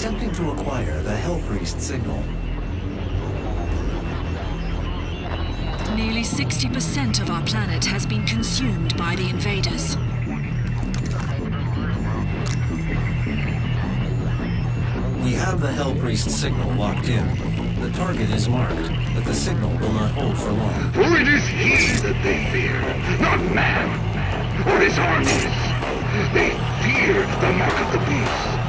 Attempting to acquire the Hell Priest signal. Nearly 60% of our planet has been consumed by the invaders. We have the Hell Priest signal locked in. The target is marked, but the signal will not hold for long. For it is he that they fear, not man, or his armies. They fear the mark of the beast.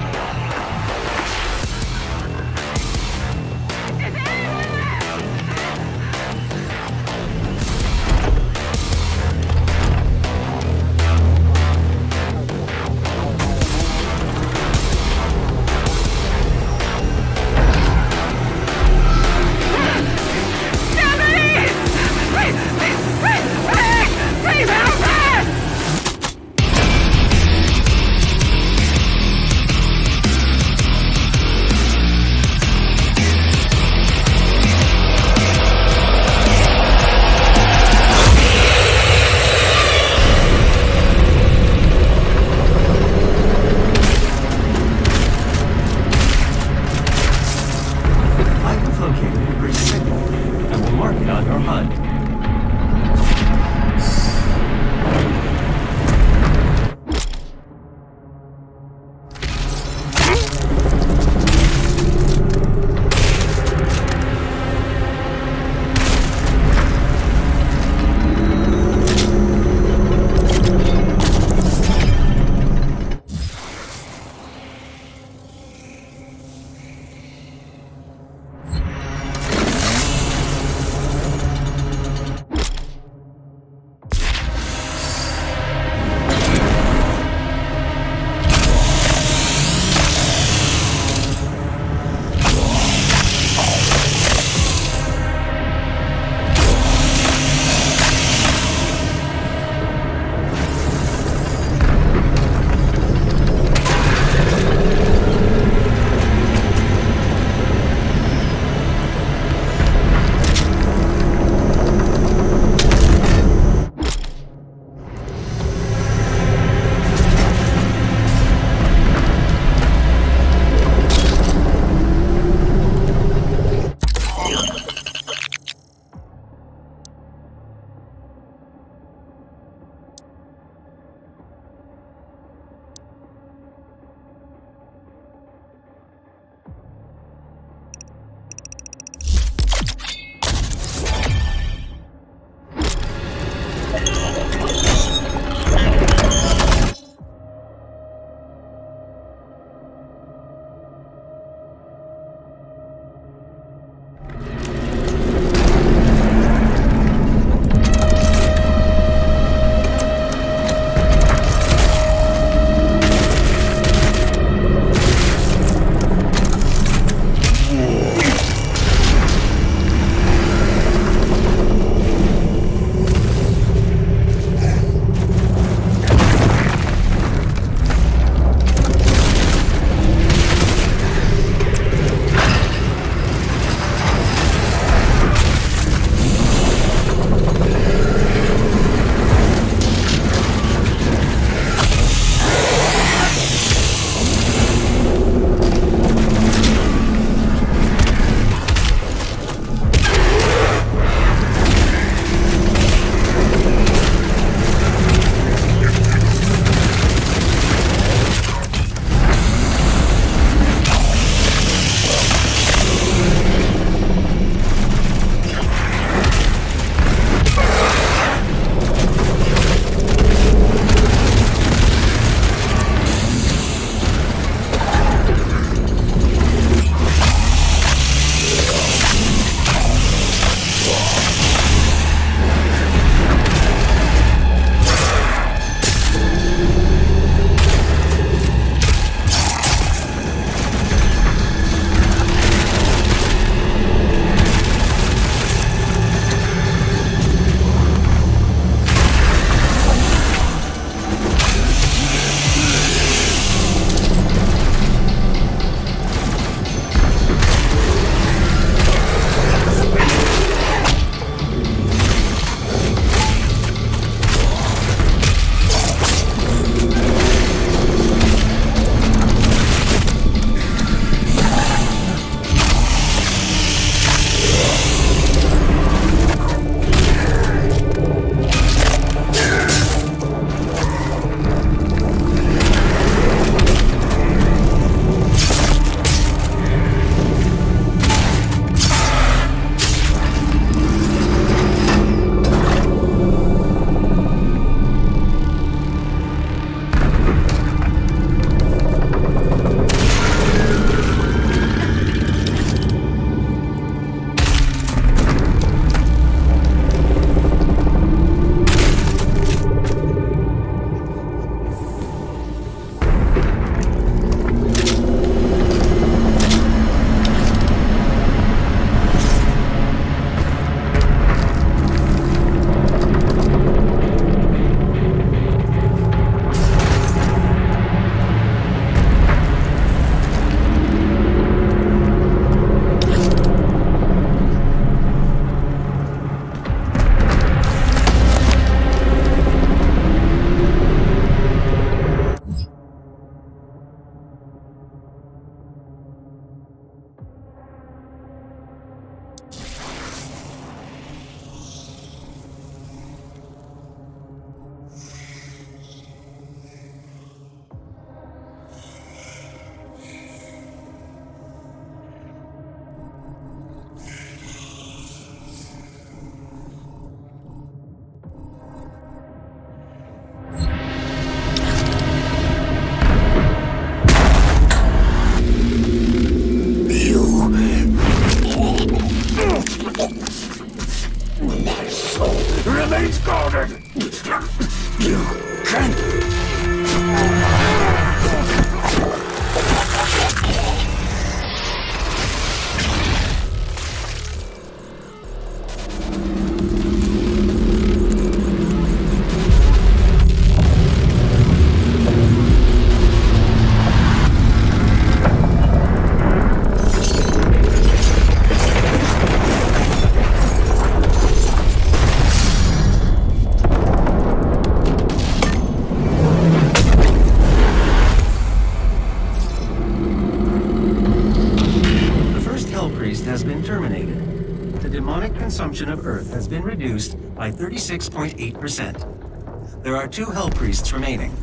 By 36.8%. There are two Hell Priests remaining.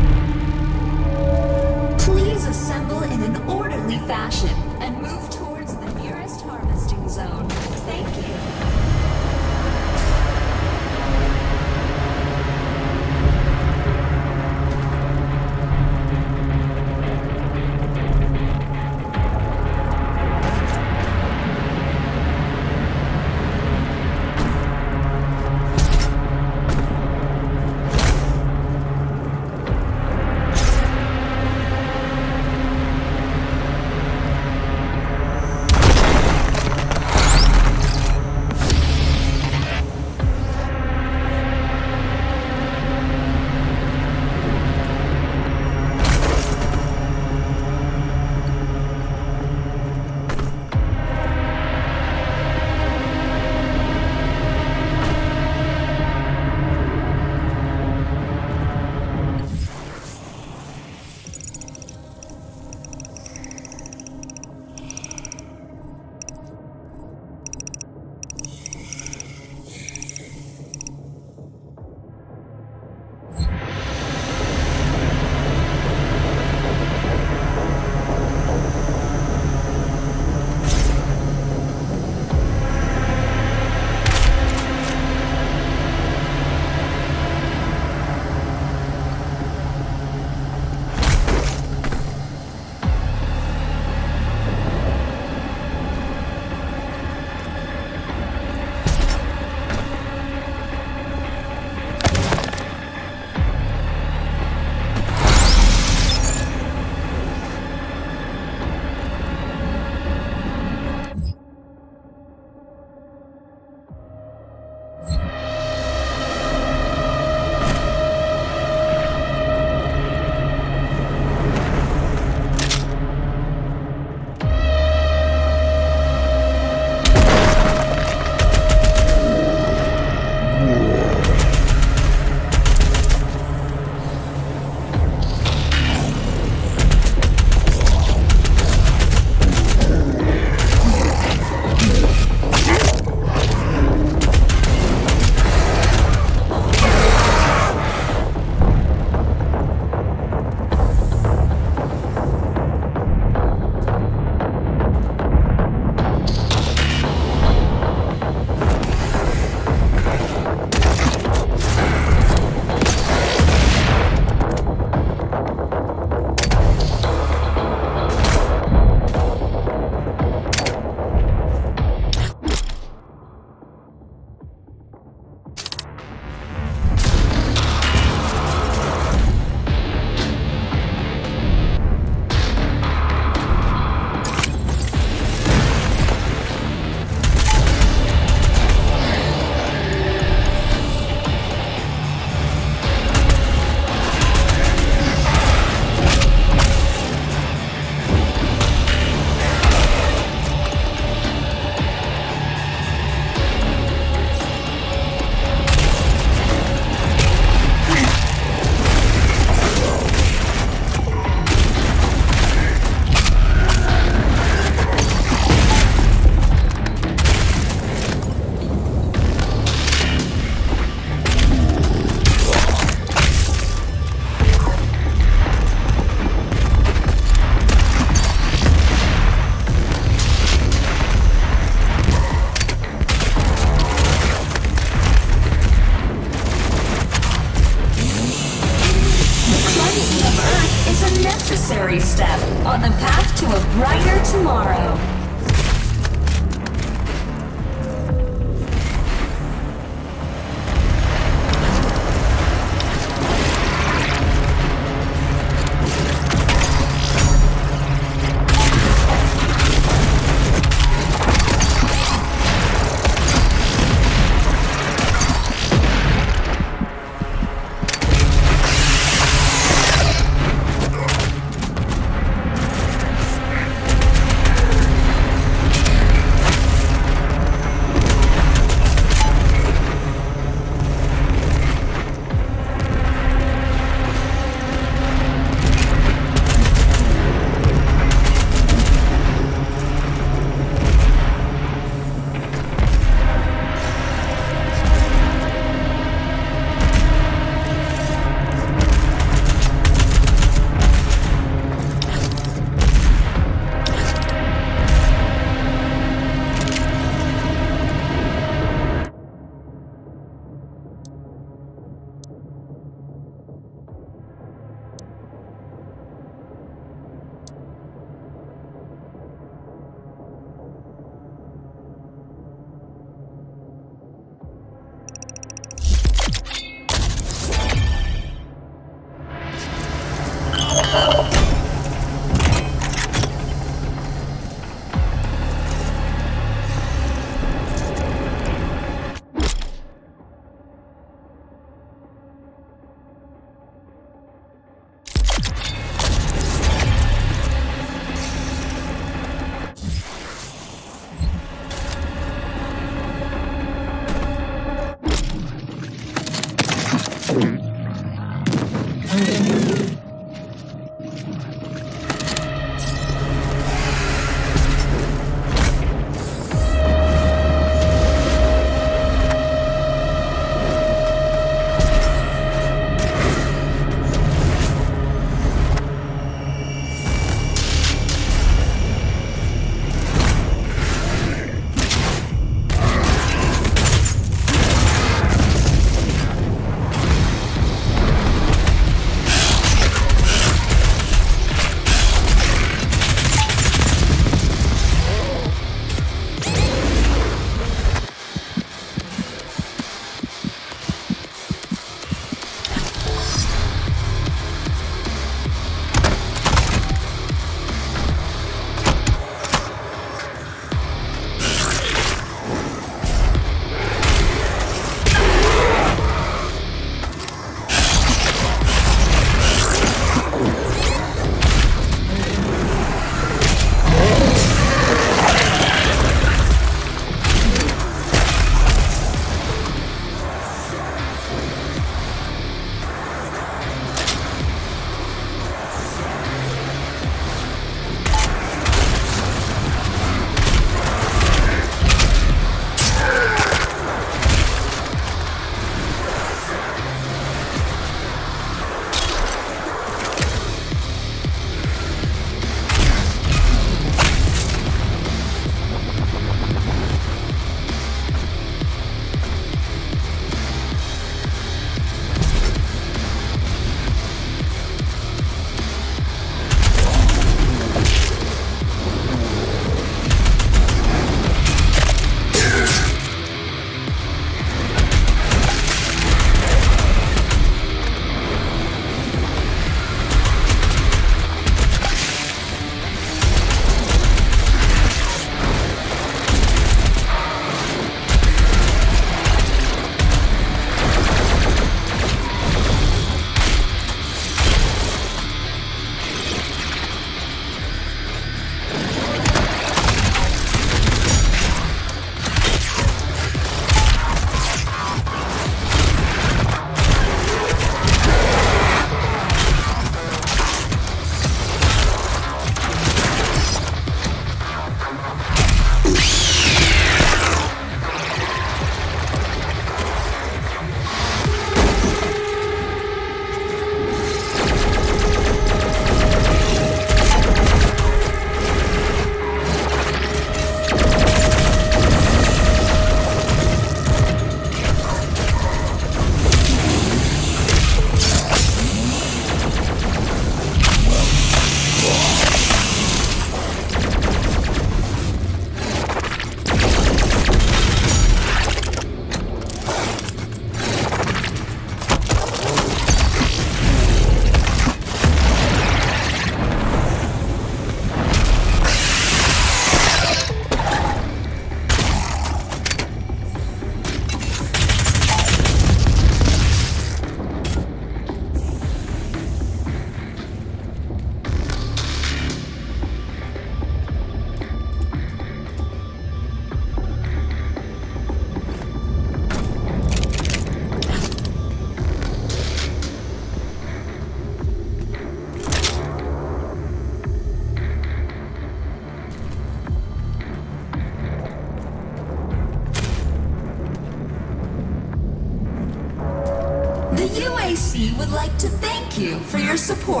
Support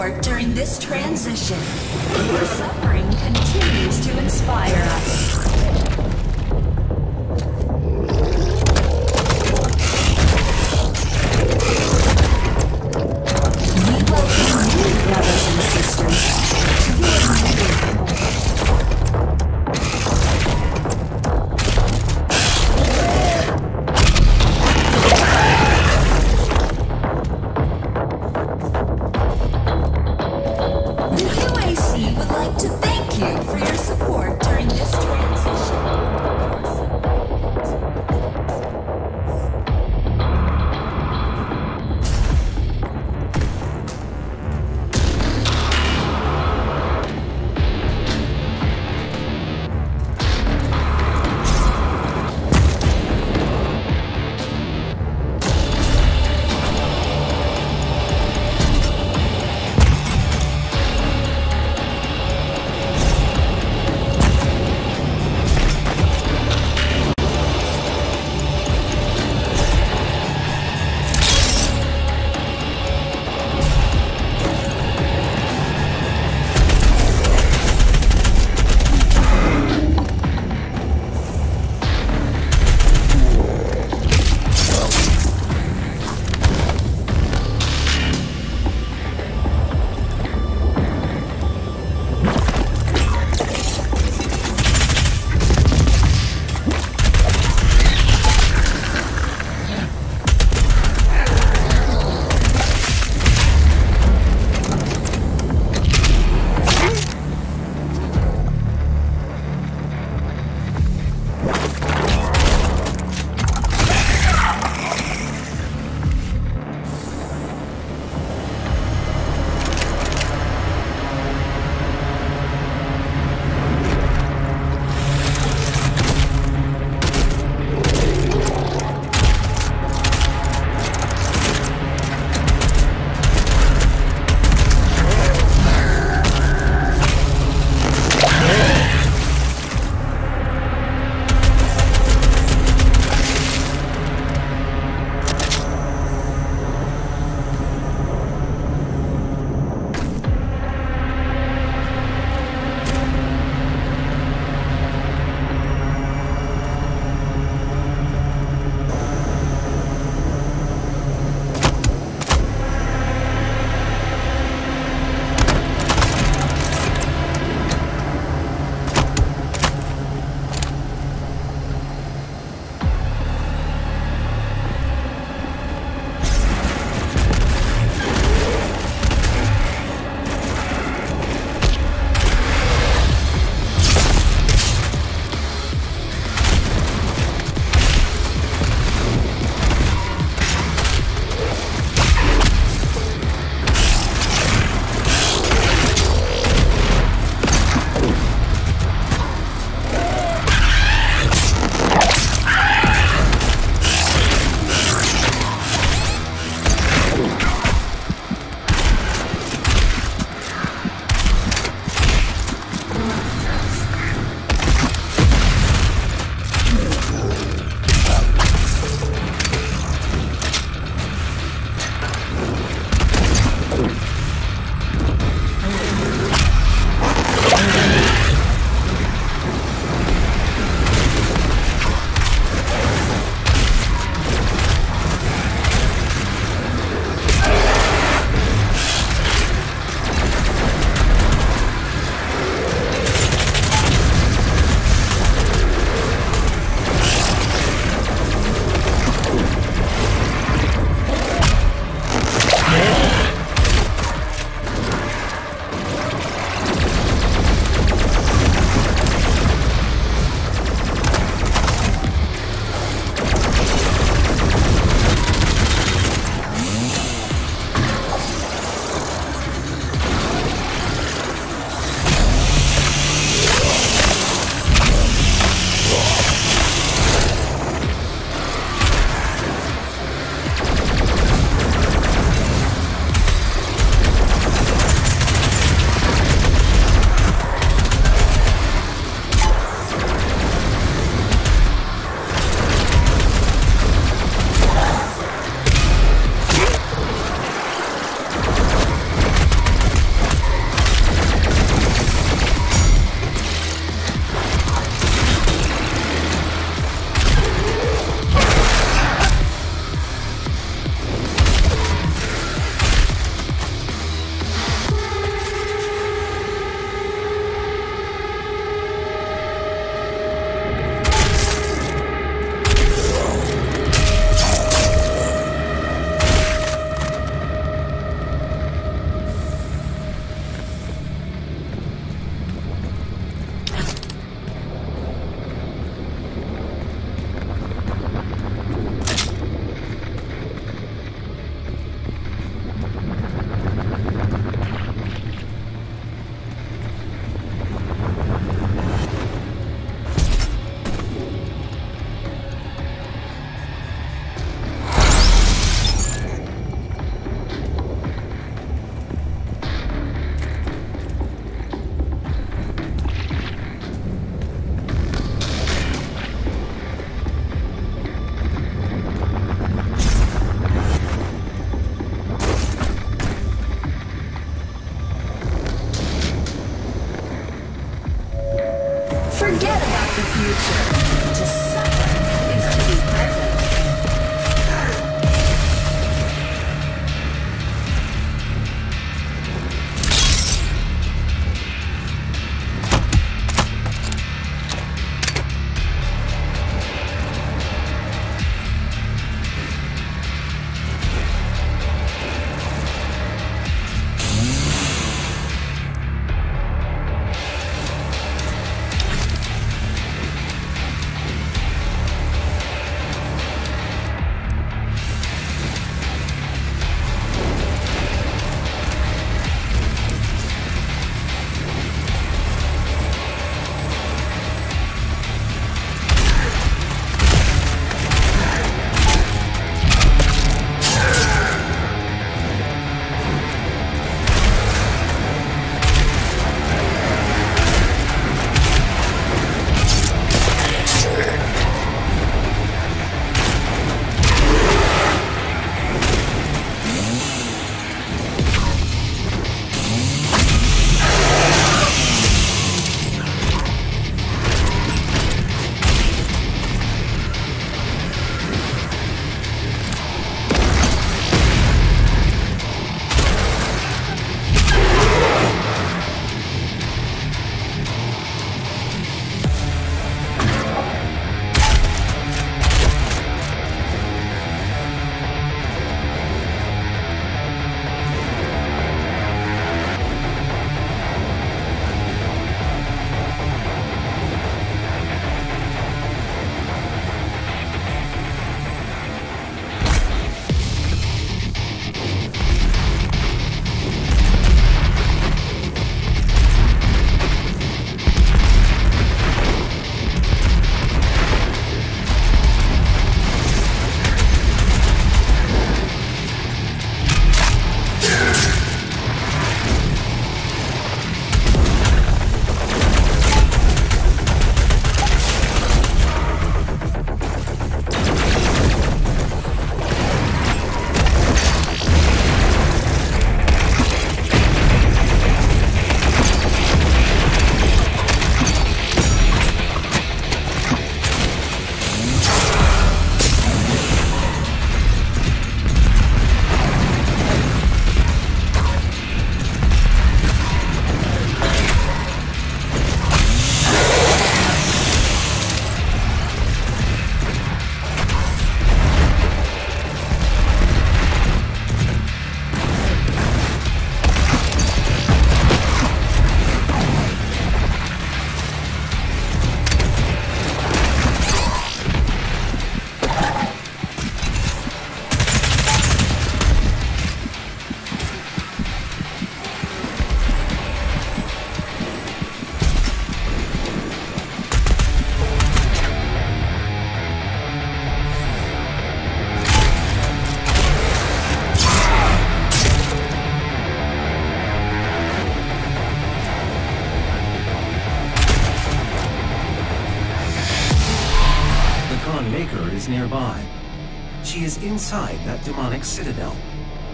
Citadel.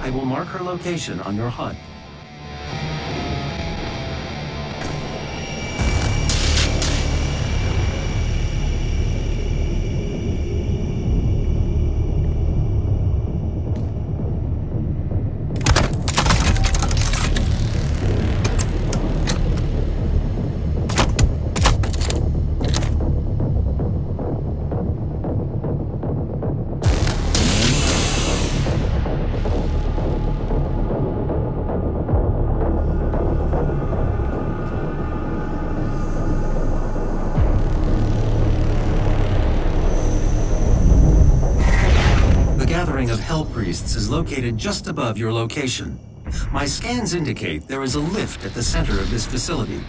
I will mark her location on your HUD. located just above your location. My scans indicate there is a lift at the center of this facility,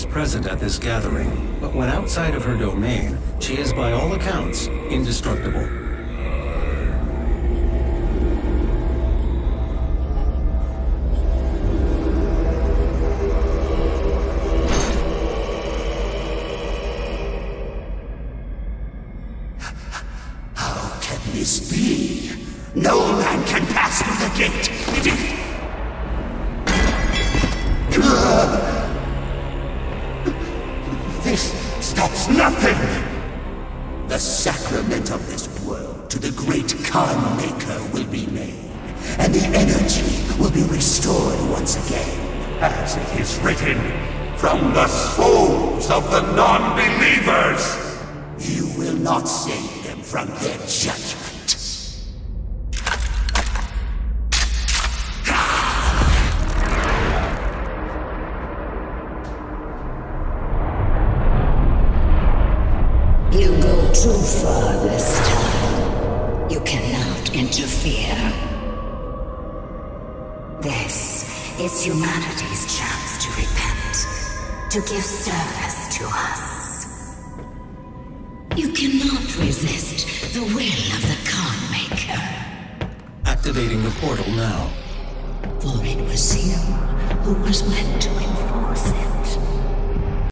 is present at this gathering, but when outside of her domain, she is by all accounts indestructible.